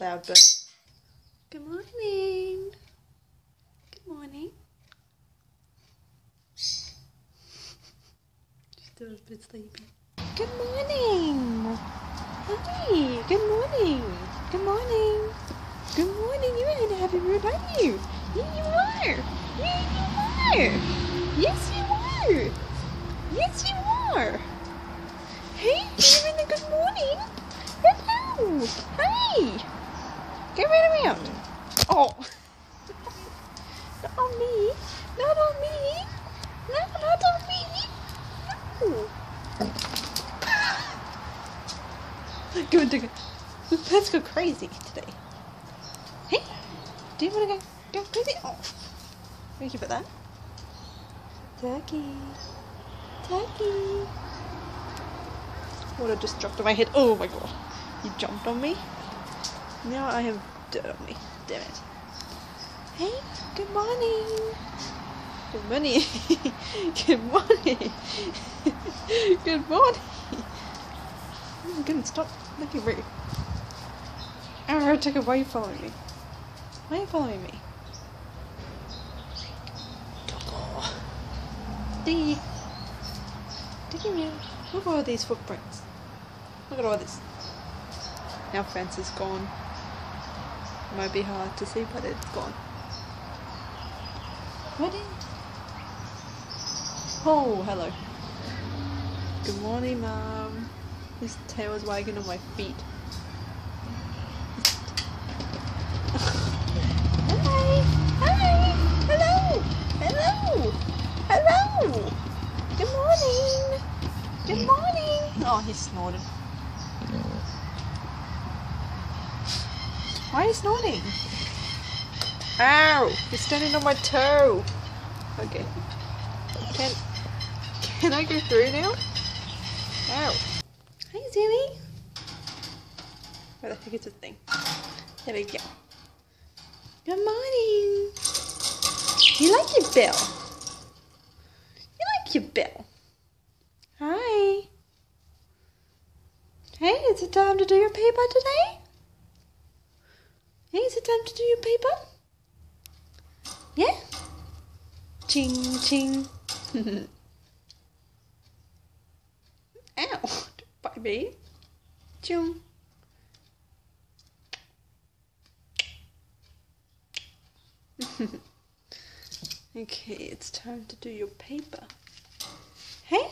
Loud bird. Good morning. Good morning. Still a bit sleepy. Good morning. Hi. Good morning. Good morning. Good morning. You're in a happy mood, aren't you? Yeah, you are. Yeah, you are. Yes, you are. Yes, you are. Hey, you're in a good morning. Hello. Hi. Get rid of him. Oh. not on me. Not on me. No, not on me. No. Go, go, go. Let's go crazy today. Hey, do you want to go, go crazy? Oh, thank you for that. Turkey, turkey. Water just dropped on my head. Oh my god, you jumped on me. Now I have dirt on me. Damn it. Hey, good morning. Good morning. good morning. good morning. My goodness, stop making rude. Oh, Tucker, why are you following me? Why are you following me? Diggy. Look at all these footprints. Look at all this. Now fence is gone. Might be hard to see, but it's gone. What is... Oh, hello. Good morning, Mum. His tail is wagging on my feet. Hi! Hi! Hello! Hello! Hello! Good morning! Good morning! Oh, he snorted. Why are you snorting? Ow! You're standing on my toe! Okay. Can, can I go through now? Ow! Hi, Zoe. Where the heck is this thing? There we go. Good morning. You like your bell? You like your bell? Hi. Hey, is it time to do your paper today? Hey, is it time to do your paper? Yeah? Ching, ching. Ow. Bye, babe. Chung. okay, it's time to do your paper. Hey?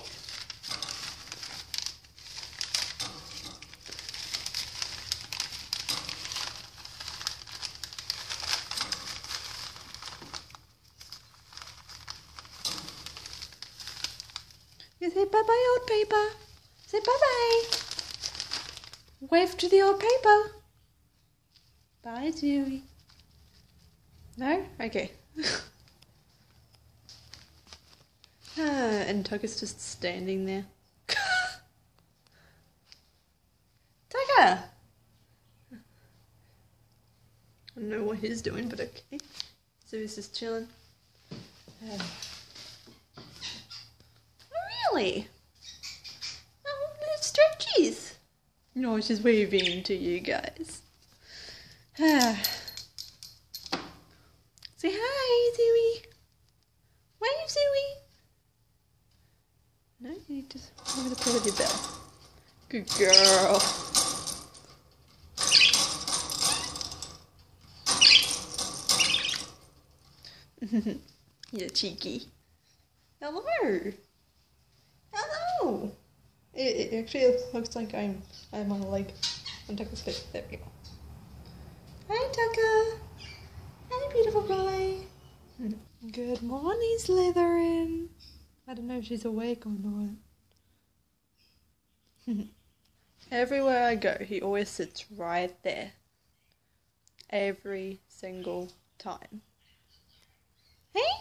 You say bye bye, old paper. Say bye bye. Wave to the old paper. Bye, Dewey. No? Okay. ah, and Tucker's just standing there. Tucker! I don't know what he's doing, but okay. So he's just chilling. Uh, really? Oh, stretchies. No, she's waving to you guys. Say hi, Zoe. Wave, Zoe. No, you me to play with your bell. Good girl. You're cheeky. Hello. Hello. It, it actually looks like I'm I'm on a leg on Tucker's face. There we go. Hi, Tucker. Hi, beautiful boy. Good morning, Slytherin. I don't know if she's awake or not. Everywhere I go, he always sits right there. Every single time. Hey?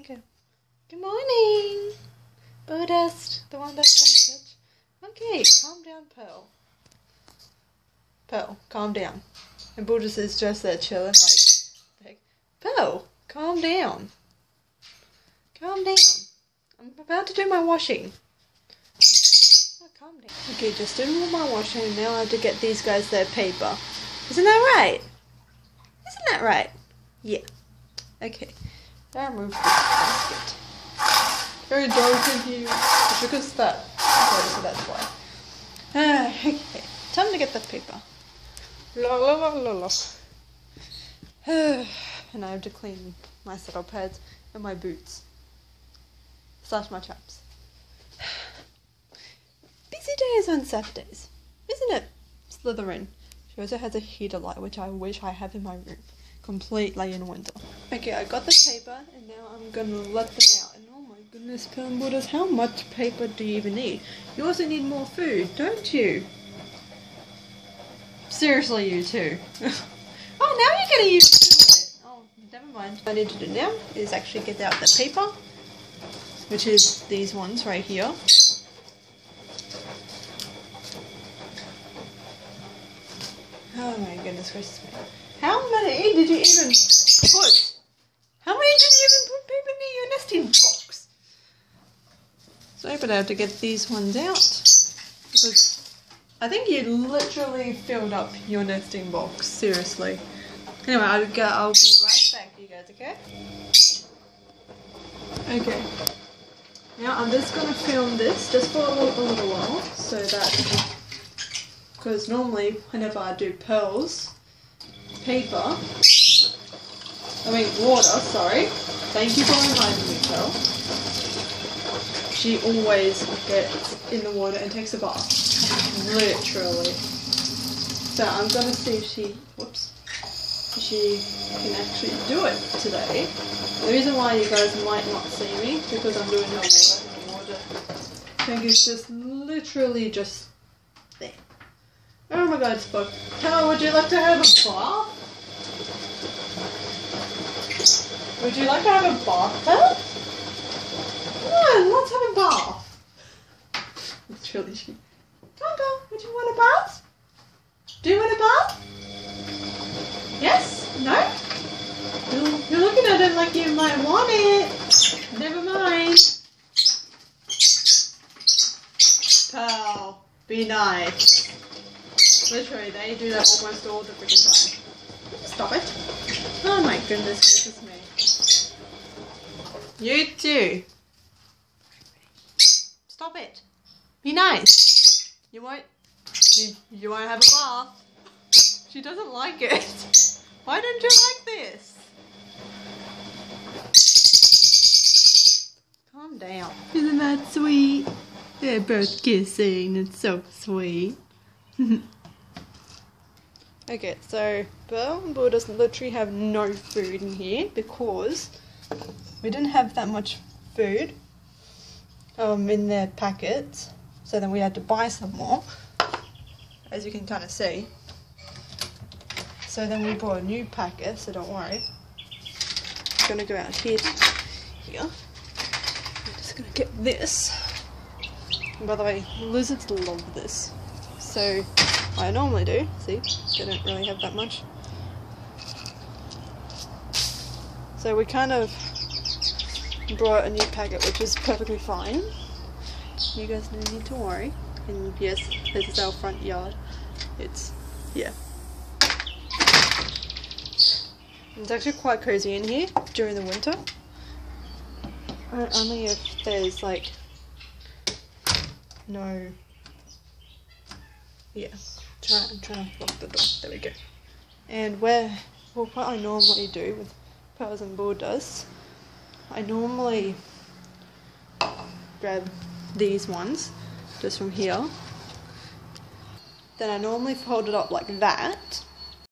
Okay. Good morning. Buddhist, the one that's on the couch. Okay, calm down, Pearl. Pearl, calm down. And Buddha is just there chilling, like, Pearl, calm down. Calm down. I'm about to do my washing. Oh, calm down. Okay, just did all my washing, and now I have to get these guys their paper. Isn't that right? Isn't that right? Yeah. Okay. Now move this basket. Very dark in here. It's because that. Okay, so that's why. Uh, okay. Time to get the paper. La la la la la. and I have to clean my saddle pads and my boots. Slash my chaps. Busy days on Saturdays, isn't it? Slytherin. She also has a heater light, which I wish I have in my room. Completely in winter. Okay, I got the paper, and now I'm gonna let them out. Oh my how much paper do you even need? You also need more food, don't you? Seriously, you too. oh, now you're used to it. Oh, never mind. What I need to do now is actually get out the paper, which is these ones right here. Oh my goodness. How many did you even put? How many did you even put paper in your nesting box? I have to get these ones out. Because I think you literally filled up your nesting box. Seriously. Anyway, I'll, go, I'll be right back you guys, okay? Okay. Now I'm just going to film this just for a little, a little while so that because normally whenever I do pearls, paper, I mean water, sorry, thank you for reminding me, Pearl. She always gets in the water and takes a bath, literally. So I'm gonna see if she, whoops, if she can actually do it today. The reason why you guys might not see me because I'm doing her water water tank is just literally just there. Oh my god, Spock. How would you like to have a bath? Would you like to have a bath, Pal? Come let's have a on, Pal, would you want a bath? Do you want a bath? Yes? No? You're, you're looking at it like you might want it. Never mind. Pal, be nice. Literally, they do that almost all the freaking time. Stop it. Oh my goodness, this is me. You too. Stop it. Be nice. You won't. You, you won't have a bath. She doesn't like it. Why don't you like this? Calm down. Isn't that sweet? They're both kissing. It's so sweet. Okay, so Pearl and Bull doesn't literally have no food in here because we didn't have that much food um, in their packets. So then we had to buy some more, as you can kind of see. So then we bought a new packet, so don't worry. I'm gonna go out here, here. I'm just gonna get this. And by the way, lizards love this. So I normally do. See, they don't really have that much. So we kind of brought a new packet, which is perfectly fine. You guys don't need to worry. And yes, this is our front yard. It's, yeah. It's actually quite cozy in here during the winter. Only if there's like no yeah try, I'm trying to lock the door. There we go. And where, well, what I normally do with Pearls and Buddhas, I normally grab these ones just from here. Then I normally fold it up like that.